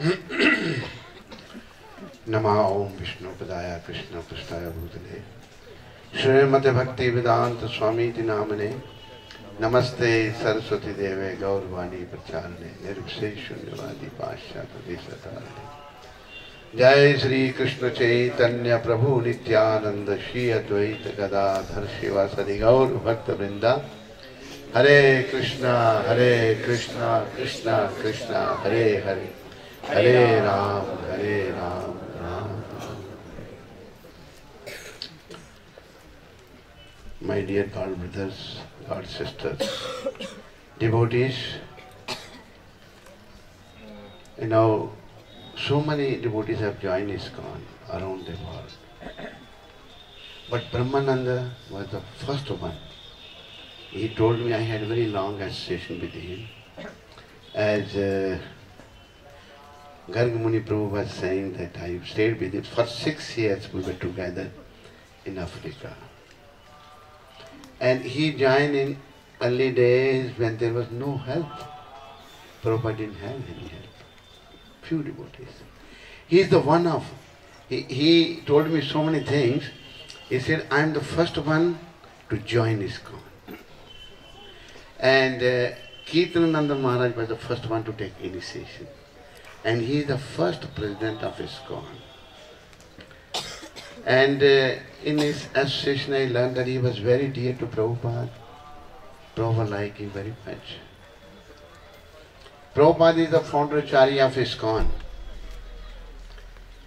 नमा ओम विष्णु विष्णुपदाय कृष्ण पृष्ठाय भूतले। श्रीमद भक्ति वेदांत स्वामी नामने नमस्ते सरस्वती देवे, गौरवाणी प्रचारणे निर्विशेष शून्यवादी पाश्चात्य देशतारणे जय श्री कृष्ण चैतन्य प्रभु नित्यानंद श्री अद्वैत गदाधर शिवासदि गौर भक्त वृंदा हरे कृष्णा हरे कृष्णा कृष्णा कृष्णा, हरे हरे। हरे राम हरे Ram Ram Ram My dear God brothers, God sisters, devotees, you know, so many devotees have joined ISKCON around the world. But Brahmananda was the first one. He told me I had a very long association with him. As uh, Garg Muni Prabhu was saying that I stayed with him for six years we were together in Africa. And he joined in early days when there was no help. Prabhupada didn't have any help. Few devotees. He is the one of, he, he told me so many things. He said, I am the first one to join his ISKCON. And uh, Maharaj was the first one to take initiation. And he is the first president of ISKCON. And uh, in his association, I learned that he was very dear to Prabhupada. Prabhupada liked him very much. Prabhupada is the founderacharya of ISKCON.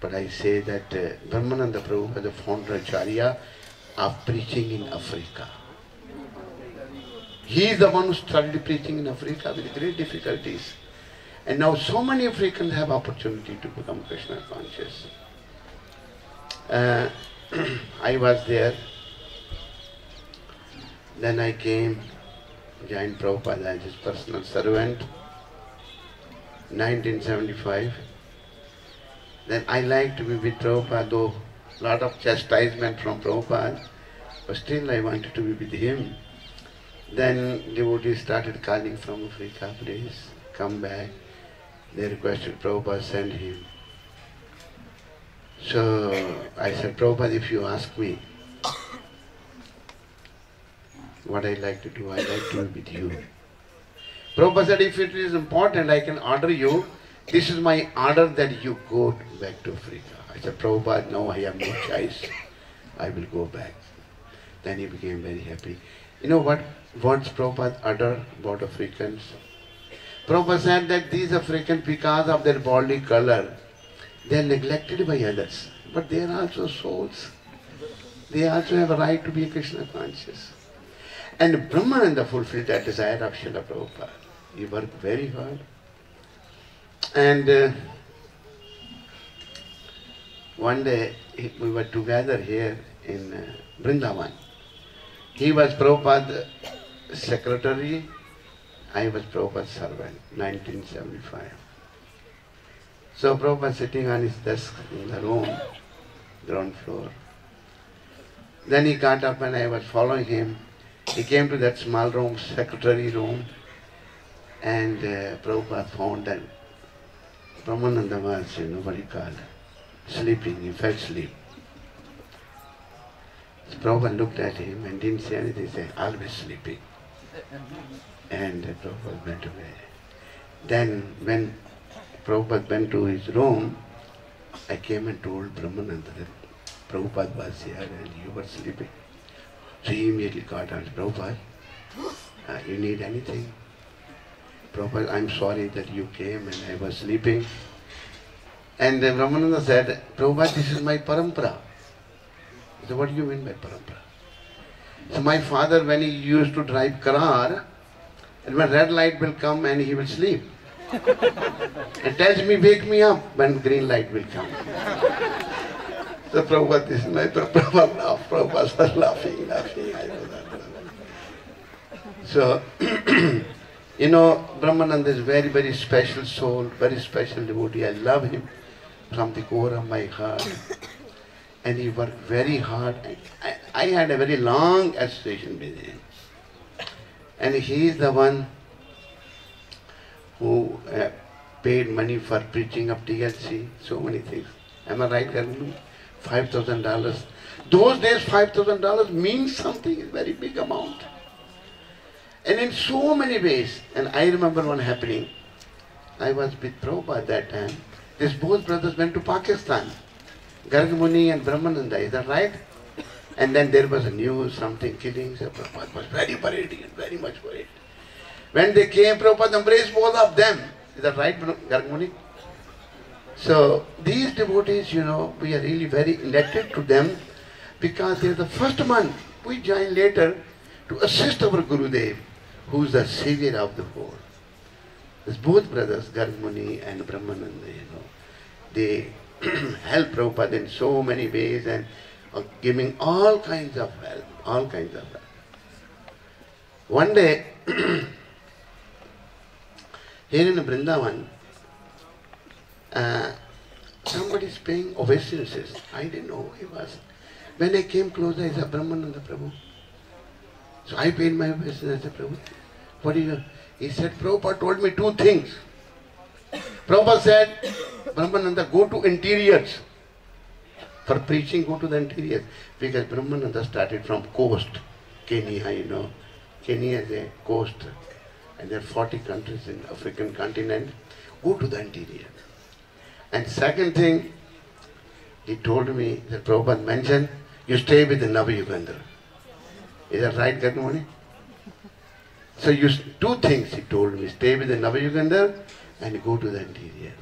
But I say that uh, Brahmananda Prabhu was the founder founderacharya of preaching in Africa. He is the one who started preaching in Africa with great difficulties. And now so many Africans have opportunity to become Krishna conscious. Uh, I was there. Then I came, joined Prabhupada as his personal servant. 1975. Then I like to be with Prabhupada, though lot of chastisement from Prabhupada, but still I wanted to be with him. Then devotees started calling from Africa, please come back. They requested Prabhupada send him. So I said, Prabhupada, if you ask me what I like to do, I like to be with you. Prabhupada said, if it is important, I can order you. This is my order that you go back to Africa. I said, Prabhupada, no, I have no choice. I will go back. Then he became very happy. You know what? What's Prabhupada order about Africans? Prabhupada said that these Africans, because of their body color, they are neglected by others. But they are also souls. They also have a right to be Krishna conscious. And Brahmananda fulfilled that desire of Srila Prabhupada. He worked very hard. And uh, one day we were together here in uh, Vrindavan. He was Prabhupada's secretary, I was Prabhupada's servant, 1975. So Prabhupada sitting on his desk in the room, ground floor. Then he got up and I was following him. He came to that small room, secretary room, and uh, Prabhupada found that Brahmananda was, you know, what you call, sleeping, he fell asleep. So Prabhupada looked at him and didn't say anything, he said, always sleeping. And Prabhupada went away. Then when Prabhupada went to his room, I came and told Brahmananda that Prabhupada was here and you were sleeping. So he immediately got on, Prabhupada, uh, you need anything? Prabhupada, I'm sorry that you came and I was sleeping. And uh, Brahmananda said, Prabhupada, this is my parampara. Said, what do you mean by parampara? So my father, when he used to drive car, and when red light will come and he will sleep. and tells me, wake me up when green light will come. so Prabhupada, is my Prabhupada laugh. Prabhupada was laughing, laughing. I know that. So, you know, Brahmananda is very, very special soul, very special devotee. I love him from the core of my heart. And he worked very hard. I, I had a very long association with him. And he is the one who uh, paid money for preaching of TLC, so many things. Am I right, Garnu? $5,000. Those days, $5,000 means something, a very big amount. And in so many ways, and I remember one happening, I was with Prabhupada at that time. These both brothers went to Pakistan, Garg Muni and Brahmananda, is that right? And then there was a news, something killing, so Prabhupada was very worried, very much worried. When they came, Prabhupada embraced both of them. Is that right, Gargamuni? So these devotees, you know, we are really very indebted to them because they are the first one. We join later to assist our Gurudev, who is the savior of the world. There's both brothers, Gargamuni and Brahmananda, you know. They help Prabhupada in so many ways and are giving all kinds of help, all kinds of help. One day, here in Vrindavan, uh, somebody is paying obeisances. I didn't know who he was. When I came closer, he said, Brahmananda Prabhu. So I paid my obeisance. I said, Prabhu, what do you... He said, Prabhupada told me two things. Prabhupada said, Brahmananda, go to interiors. For preaching, go to the interior. Because Brahmananda started from coast. Kenya, you know. Kenya is a coast. And there are 40 countries in African continent. Go to the interior. And second thing, he told me that Prabhupada mentioned, you stay with the Navayogendra. Is that right, Gargamuni? So you, two things he told me, stay with the Navayogendra and go to the interior.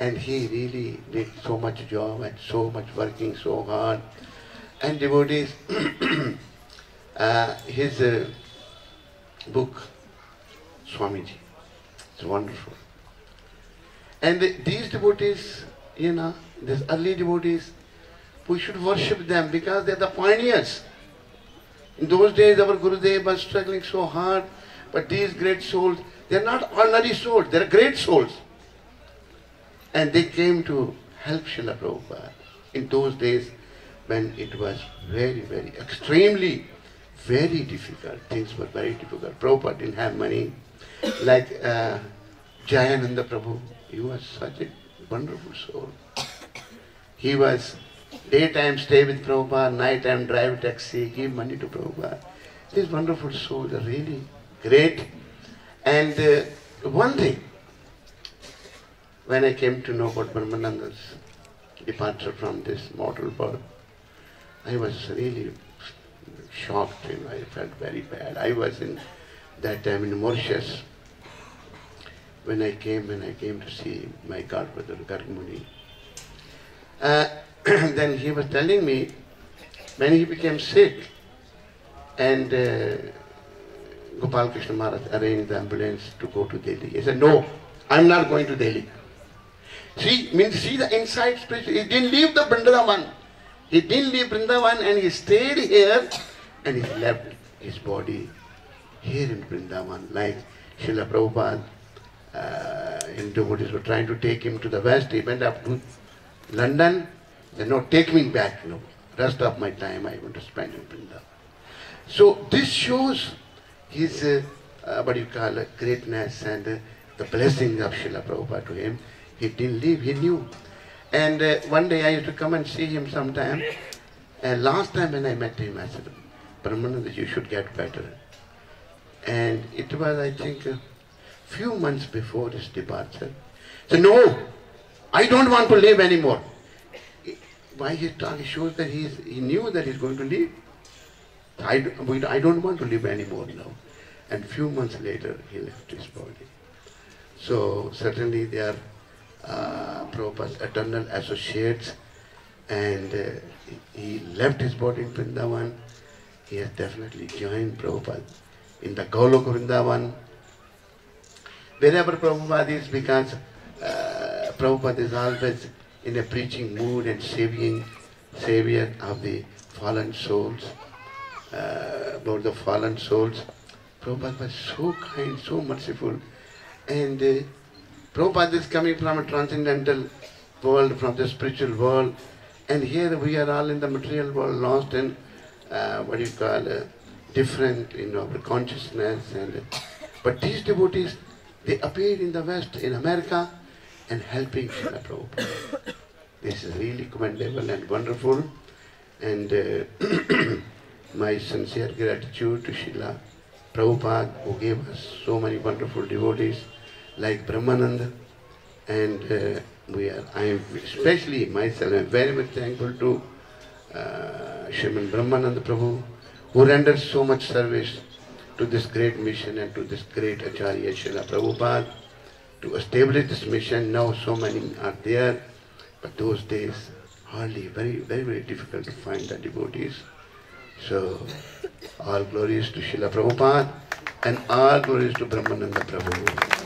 And he really did so much job and so much working so hard. And devotees, uh, his uh, book, Swamiji, it's wonderful. And these devotees, you know, these early devotees, we should worship them because they're the pioneers. In those days, our Gurudev was struggling so hard, but these great souls, they're not ordinary souls, they're great souls. And they came to help Srila Prabhupada in those days when it was very, very, extremely, very difficult. Things were very difficult. Prabhupada didn't have money. Like uh, Jayananda Prabhu, he was such a wonderful soul. He was daytime stay with Prabhupada, nighttime drive taxi, give money to Prabhupada. These wonderful souls are really great. And uh, one thing, when I came to know about Brahmananda's departure from this mortal world, I was really shocked, you know, I felt very bad. I was in that time in Mauritius when I came, when I came to see my godbrother Gargmuni. Uh, then he was telling me when he became sick and uh, Gopal Krishna Maharaj arranged the ambulance to go to Delhi. He said, no, I'm not going to Delhi. See, means see the inside spirit. He didn't leave the Vrindavan. He didn't leave Vrindavan and he stayed here and he left his body here in Vrindavan like Srila Prabhupada uh, in devotees were trying to take him to the west. He went up to London. Said, no, take me back. No, rest of my time I want to spend in Vrindavan. So this shows his, uh, uh, what you call it, greatness and uh, the blessing of Srila Prabhupada to him. He didn't leave, he knew. And uh, one day I used to come and see him sometime. And last time when I met him, I said, Brahmananda, you should get better. And it was, I think, a few months before his departure. So no, I don't want to live anymore. By his talk, he shows that he's, he knew that he's going to leave. I, I don't want to live anymore now. And few months later, he left his body. So certainly they are uh, Prabhupada's eternal associates and uh, he left his body in Vrindavan. He has definitely joined Prabhupada in the Golok Vrindavan. Wherever Prabhupada is, because uh, Prabhupada is always in a preaching mood and saving, savior of the fallen souls, uh, about the fallen souls. Prabhupada was so kind, so merciful. And uh, Prabhupada is coming from a transcendental world, from the spiritual world. And here we are all in the material world, lost in, uh, what you call, uh, different, you know, consciousness. And But these devotees, They appeared in the West, in America, and helping Srila Prabhupada. This is really commendable and wonderful. And uh, my sincere gratitude to Srila Prabhupada who gave us so many wonderful devotees like Brahmananda. And uh, we are, I am especially myself, I am very much thankful to uh, Shriman Brahmananda Prabhu who rendered so much service to this great mission and to this great Acharya Srila Prabhupada to establish this mission. Now so many are there, but those days hardly, very, very, very difficult to find the devotees. So all glories to Srila Prabhupada and all glories to Brahmananda Prabhu.